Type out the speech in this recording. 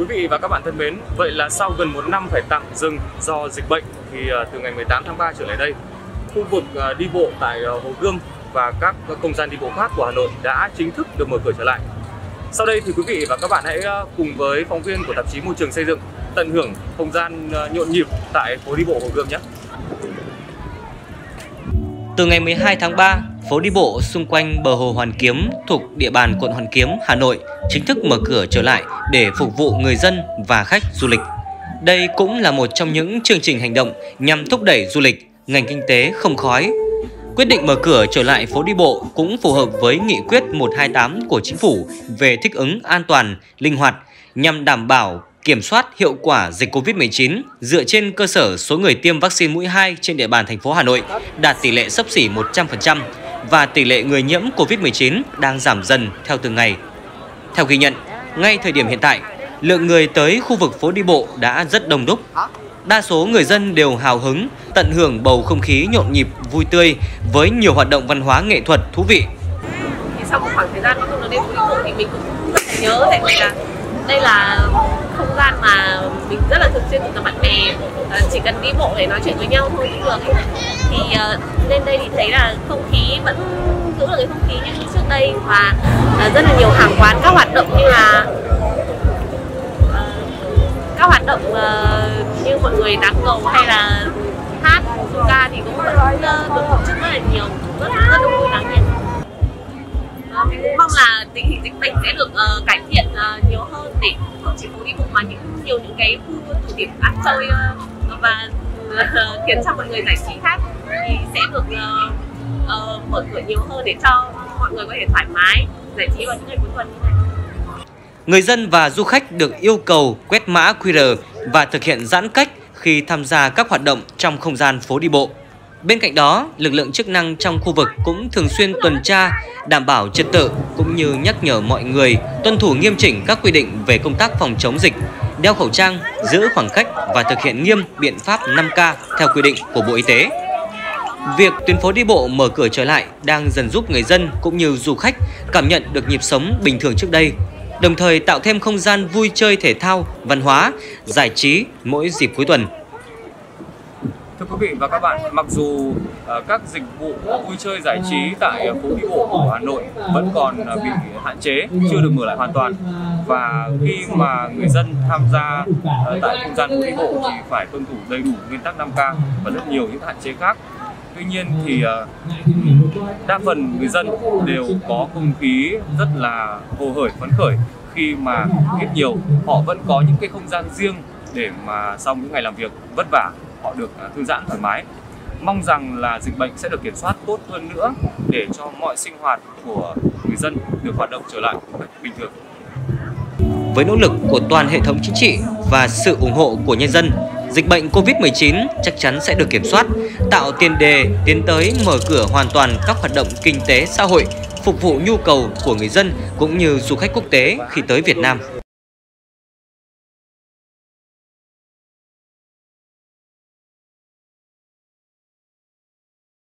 Quý vị và các bạn thân mến, vậy là sau gần một năm phải tạm dừng do dịch bệnh thì ờ, từ ngày 18 tháng 3 trở lại đây, khu vực ờ, đi bộ tại ờ, Hồ Gươm và các không gian đi bộ khác của Hà Nội đã chính thức được mở cửa trở lại. Sau đây thì quý vị và các bạn hãy cùng với phóng viên của tạp chí Môi trường xây dựng tận hưởng không gian nhộn nhịp tại phố đi bộ Hồ Gươm nhé. Từ ngày 12 tháng 3, phố đi bộ xung quanh bờ hồ Hoàn Kiếm thuộc địa bàn quận Hoàn Kiếm, Hà Nội chính thức mở cửa trở lại để phục vụ người dân và khách du lịch. Đây cũng là một trong những chương trình hành động nhằm thúc đẩy du lịch, ngành kinh tế không khói. Quyết định mở cửa trở lại phố đi bộ cũng phù hợp với nghị quyết 128 của chính phủ về thích ứng an toàn, linh hoạt nhằm đảm bảo kiểm soát hiệu quả dịch COVID-19 dựa trên cơ sở số người tiêm vaccine mũi 2 trên địa bàn thành phố Hà Nội đạt tỷ lệ sấp xỉ 100% và tỷ lệ người nhiễm COVID-19 đang giảm dần theo từng ngày. Theo ghi nhận, ngay thời điểm hiện tại, lượng người tới khu vực phố đi bộ đã rất đông đúc. Đa số người dân đều hào hứng, tận hưởng bầu không khí nhộn nhịp, vui tươi với nhiều hoạt động văn hóa nghệ thuật thú vị. Thì sau một khoảng thời gian không được đến phố đi bộ thì mình cũng rất là nhớ tại vì là đây là không gian mà mình rất là thường xuyên cùng bạn bè à, chỉ cần đi bộ để nói chuyện với nhau thôi cũng được thì à, lên đây thì thấy là không khí vẫn giữ được cái không khí như trước đây và uh, rất là nhiều hàng quán các hoạt động như là à, các hoạt động uh, như mọi người đá cầu hay là hát ca thì cũng vẫn uh, được tổ chức rất là nhiều rất rất đông vui đáng nhiệt. Uh, mình cũng mong là tình hình dịch bệnh sẽ được uh, cải thiện uh, nhiều hơn để không chỉ phố đi bộ mà những nhiều những cái khu tụ điểm ăn chơi uh, và uh, khiến cho mọi người giải trí khác thì sẽ được uh, uh, mở cửa nhiều hơn để cho mọi người có thể thoải mái giải trí vào những ngày cuối tuần như này. Người dân và du khách được yêu cầu quét mã QR và thực hiện giãn cách khi tham gia các hoạt động trong không gian phố đi bộ. Bên cạnh đó, lực lượng chức năng trong khu vực cũng thường xuyên tuần tra, đảm bảo trật tự cũng như nhắc nhở mọi người tuân thủ nghiêm chỉnh các quy định về công tác phòng chống dịch, đeo khẩu trang, giữ khoảng cách và thực hiện nghiêm biện pháp 5K theo quy định của Bộ Y tế. Việc tuyến phố đi bộ mở cửa trở lại đang dần giúp người dân cũng như du khách cảm nhận được nhịp sống bình thường trước đây, đồng thời tạo thêm không gian vui chơi thể thao, văn hóa, giải trí mỗi dịp cuối tuần. Quý vị và các bạn, mặc dù ờ, các dịch vụ vui chơi giải trí tại ờ, phố đi bộ của Hà Nội vẫn còn ờ, bị hạn chế, chưa được mở lại hoàn toàn. Và khi mà người dân tham gia tại không gian phố đi bộ thì phải tuân thủ đầy đủ nguyên tắc 5K và rất nhiều những hạn chế khác. Tuy nhiên thì đa phần người dân đều có không khí rất là hồ hởi phấn khởi khi mà ít nhiều. Họ vẫn có những cái không gian riêng để mà sau những ngày làm việc vất vả họ được à, thư giãn thoải mái mong rằng là dịch bệnh sẽ được kiểm soát tốt hơn nữa để cho mọi sinh hoạt của người dân được hoạt động trở lại bình thường. Với nỗ lực của toàn hệ thống chính trị và sự ủng hộ của nhân dân, dịch bệnh Covid-19 chắc chắn sẽ được kiểm soát, tạo tiền đề tiến tới mở cửa hoàn toàn các hoạt động kinh tế xã hội, phục vụ nhu cầu của người dân cũng như du khách quốc tế khi tới Việt Nam.